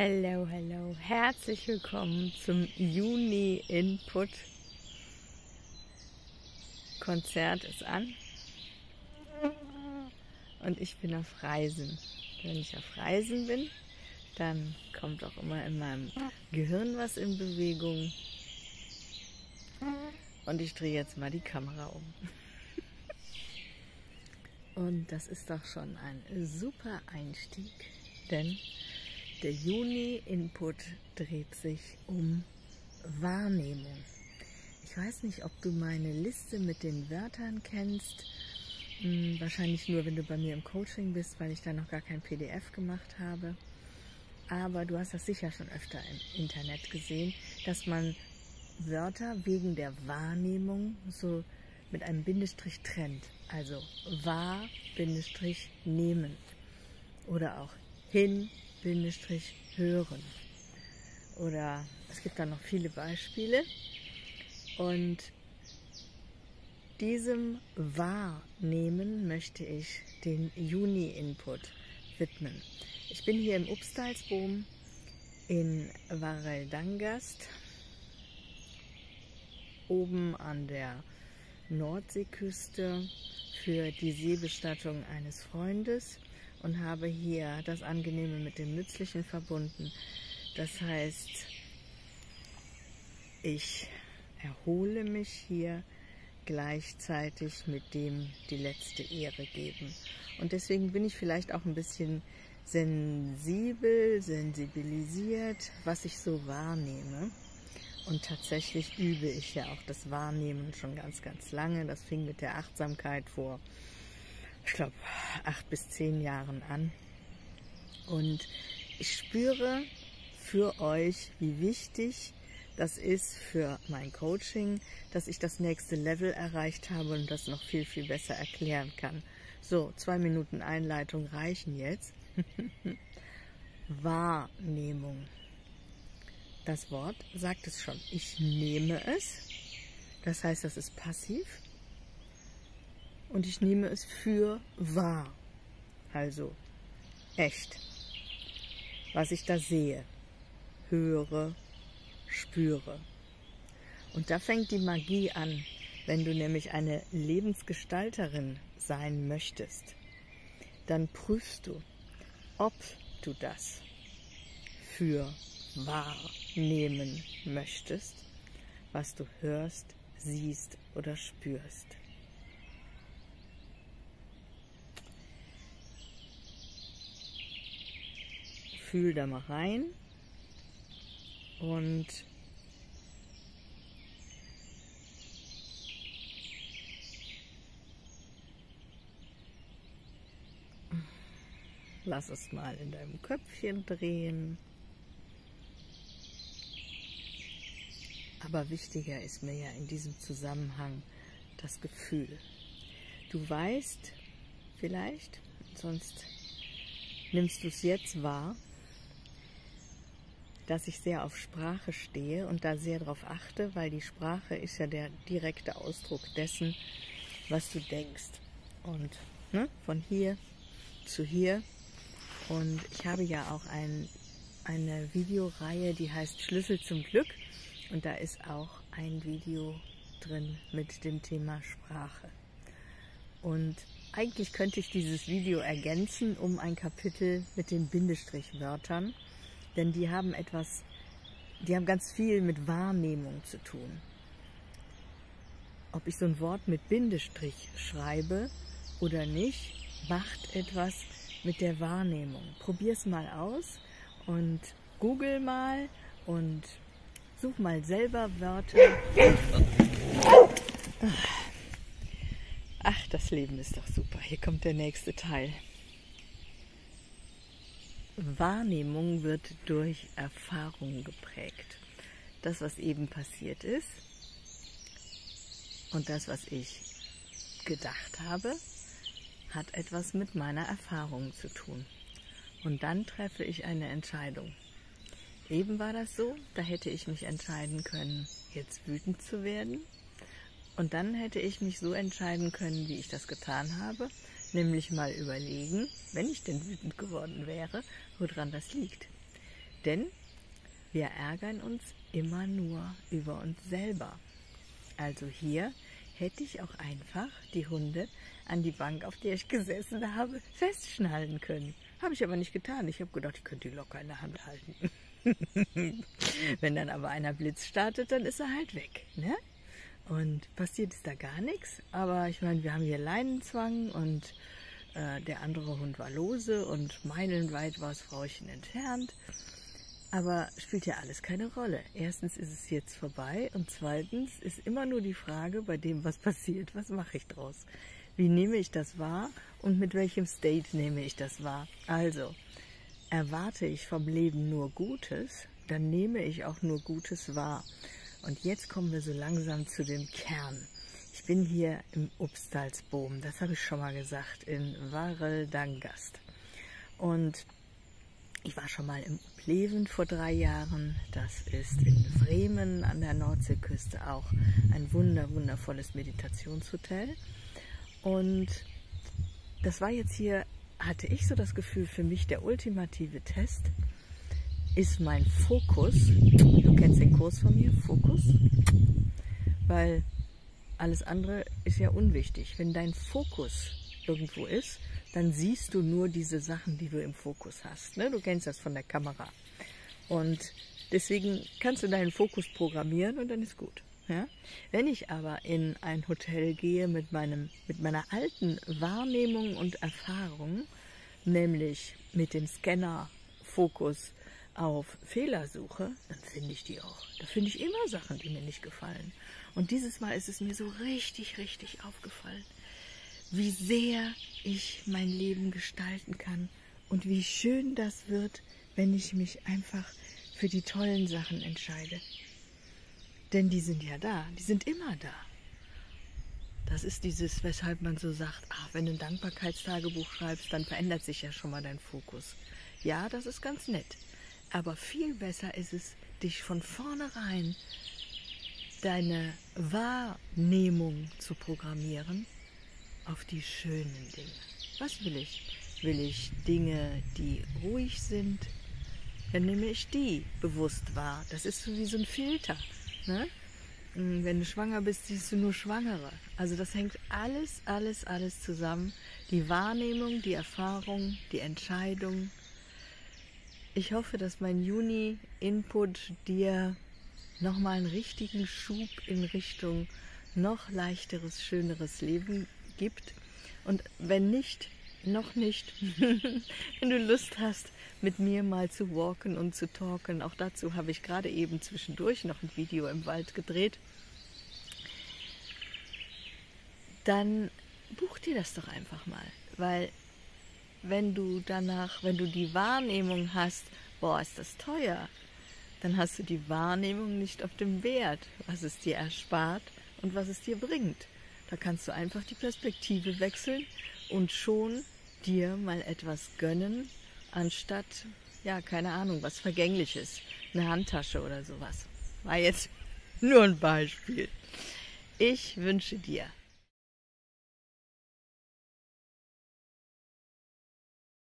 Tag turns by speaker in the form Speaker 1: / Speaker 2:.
Speaker 1: Hello, hello. Herzlich willkommen zum Juni Input. Konzert ist an. Und ich bin auf Reisen. Wenn ich auf Reisen bin, dann kommt auch immer in meinem Gehirn was in Bewegung. Und ich drehe jetzt mal die Kamera um. Und das ist doch schon ein super Einstieg, denn der Juni-Input dreht sich um Wahrnehmung. Ich weiß nicht, ob du meine Liste mit den Wörtern kennst. Hm, wahrscheinlich nur, wenn du bei mir im Coaching bist, weil ich da noch gar kein PDF gemacht habe. Aber du hast das sicher schon öfter im Internet gesehen, dass man Wörter wegen der Wahrnehmung so mit einem Bindestrich trennt. Also wahr, Bindestrich nehmen. Oder auch hin, Bindestrich hören. Oder es gibt da noch viele Beispiele. Und diesem Wahrnehmen möchte ich den Juni-Input widmen. Ich bin hier im Upstalsboom in Vareldangast, oben an der Nordseeküste für die Seebestattung eines Freundes und habe hier das Angenehme mit dem Nützlichen verbunden. Das heißt, ich erhole mich hier gleichzeitig mit dem die letzte Ehre geben. Und deswegen bin ich vielleicht auch ein bisschen sensibel, sensibilisiert, was ich so wahrnehme. Und tatsächlich übe ich ja auch das Wahrnehmen schon ganz, ganz lange. Das fing mit der Achtsamkeit vor ich glaube, acht bis zehn Jahren an. Und ich spüre für euch, wie wichtig das ist für mein Coaching, dass ich das nächste Level erreicht habe und das noch viel, viel besser erklären kann. So, zwei Minuten Einleitung reichen jetzt. Wahrnehmung. Das Wort sagt es schon. Ich nehme es. Das heißt, das ist passiv und ich nehme es für wahr. Also echt. Was ich da sehe, höre, spüre. Und da fängt die Magie an, wenn du nämlich eine Lebensgestalterin sein möchtest. Dann prüfst du, ob du das für wahrnehmen möchtest, was du hörst, siehst oder spürst. Fühl da mal rein und lass es mal in deinem Köpfchen drehen. Aber wichtiger ist mir ja in diesem Zusammenhang das Gefühl. Du weißt vielleicht, sonst nimmst du es jetzt wahr, dass ich sehr auf Sprache stehe und da sehr darauf achte, weil die Sprache ist ja der direkte Ausdruck dessen, was du denkst. Und ne, von hier zu hier. Und ich habe ja auch ein, eine Videoreihe, die heißt Schlüssel zum Glück. Und da ist auch ein Video drin mit dem Thema Sprache. Und eigentlich könnte ich dieses Video ergänzen um ein Kapitel mit den Bindestrichwörtern denn die haben etwas, die haben ganz viel mit Wahrnehmung zu tun. Ob ich so ein Wort mit Bindestrich schreibe oder nicht, macht etwas mit der Wahrnehmung. Probier es mal aus und google mal und such mal selber Wörter. Ach, das Leben ist doch super. Hier kommt der nächste Teil. Wahrnehmung wird durch Erfahrung geprägt. Das, was eben passiert ist und das, was ich gedacht habe, hat etwas mit meiner Erfahrung zu tun. Und dann treffe ich eine Entscheidung. Eben war das so, da hätte ich mich entscheiden können, jetzt wütend zu werden. Und dann hätte ich mich so entscheiden können, wie ich das getan habe, nämlich mal überlegen, wenn ich denn wütend geworden wäre, woran das liegt. Denn wir ärgern uns immer nur über uns selber. Also hier hätte ich auch einfach die Hunde an die Bank, auf der ich gesessen habe, festschnallen können. Habe ich aber nicht getan. Ich habe gedacht, ich könnte die locker in der Hand halten. Wenn dann aber einer Blitz startet, dann ist er halt weg. Ne? Und passiert ist da gar nichts. Aber ich meine, wir haben hier Leinenzwang und äh, der andere Hund war lose und meilenweit war das Frauchen entfernt. Aber spielt ja alles keine Rolle. Erstens ist es jetzt vorbei und zweitens ist immer nur die Frage bei dem, was passiert, was mache ich draus? Wie nehme ich das wahr und mit welchem State nehme ich das wahr? Also, erwarte ich vom Leben nur Gutes, dann nehme ich auch nur Gutes wahr. Und jetzt kommen wir so langsam zu dem Kern. Ich bin hier im Obstalsboom, das habe ich schon mal gesagt, in Wareldangast. Und ich war schon mal im Pleven vor drei Jahren. Das ist in Bremen an der Nordseeküste auch ein wunder, wundervolles Meditationshotel. Und das war jetzt hier, hatte ich so das Gefühl, für mich der ultimative Test. Ist mein Fokus, du kennst den Kurs von mir, Fokus, weil alles andere ist ja unwichtig. Wenn dein Fokus irgendwo ist, dann siehst du nur diese Sachen, die du im Fokus hast. Ne? Du kennst das von der Kamera. Und deswegen kannst du deinen Fokus programmieren und dann ist gut. Ja? Wenn ich aber in ein Hotel gehe mit, meinem, mit meiner alten Wahrnehmung und Erfahrung, nämlich mit dem Scanner-Fokus auf Fehlersuche, dann finde ich die auch. Da finde ich immer Sachen, die mir nicht gefallen. Und dieses Mal ist es mir so richtig, richtig aufgefallen wie sehr ich mein Leben gestalten kann und wie schön das wird, wenn ich mich einfach für die tollen Sachen entscheide. Denn die sind ja da, die sind immer da. Das ist dieses, weshalb man so sagt, ach, wenn du ein Dankbarkeitstagebuch schreibst, dann verändert sich ja schon mal dein Fokus. Ja, das ist ganz nett. Aber viel besser ist es, dich von vornherein deine Wahrnehmung zu programmieren auf die schönen Dinge. Was will ich? Will ich Dinge, die ruhig sind? Dann nehme ich die bewusst wahr. Das ist so wie so ein Filter. Ne? Hm, wenn du schwanger bist, siehst du nur Schwangere. Also das hängt alles, alles, alles zusammen. Die Wahrnehmung, die Erfahrung, die Entscheidung. Ich hoffe, dass mein Juni-Input dir nochmal einen richtigen Schub in Richtung noch leichteres, schöneres Leben gibt. Und wenn nicht, noch nicht, wenn du Lust hast, mit mir mal zu walken und zu talken, auch dazu habe ich gerade eben zwischendurch noch ein Video im Wald gedreht, dann buch dir das doch einfach mal, weil wenn du danach, wenn du die Wahrnehmung hast, boah, ist das teuer, dann hast du die Wahrnehmung nicht auf dem Wert, was es dir erspart und was es dir bringt. Da kannst du einfach die Perspektive wechseln und schon dir mal etwas gönnen, anstatt, ja, keine Ahnung, was Vergängliches, eine Handtasche oder sowas. War jetzt nur ein Beispiel. Ich wünsche dir